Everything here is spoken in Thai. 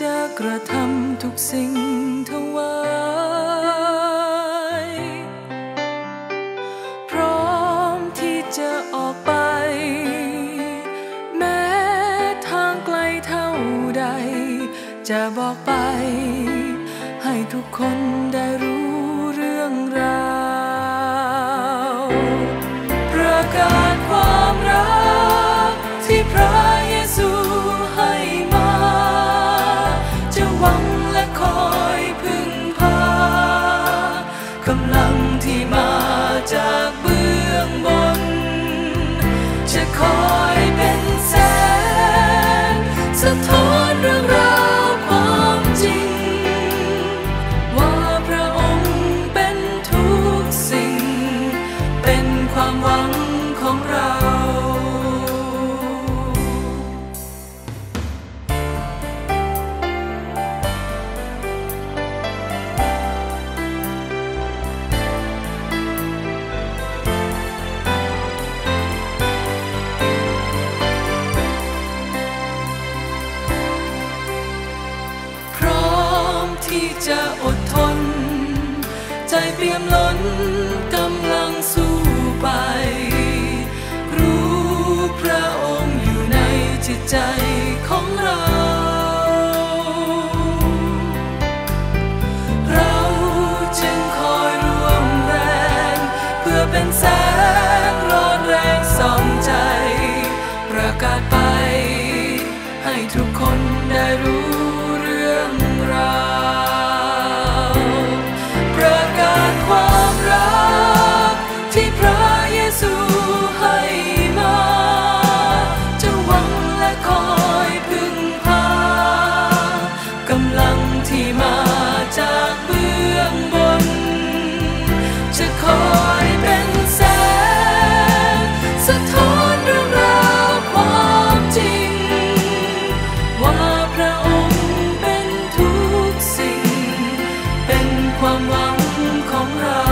จะกระทำทุกสิ่งถวายพร้อมที่จะออกไป แม้ทางไกลเท่าใด จะบอกไป ให้ทุกคนได้รู้ เป็นความหวังของเราที่จะอดทน ใจเปี่ยมล้น กาสไป ให้ทุกคนได้รู้ ความหวังของเรา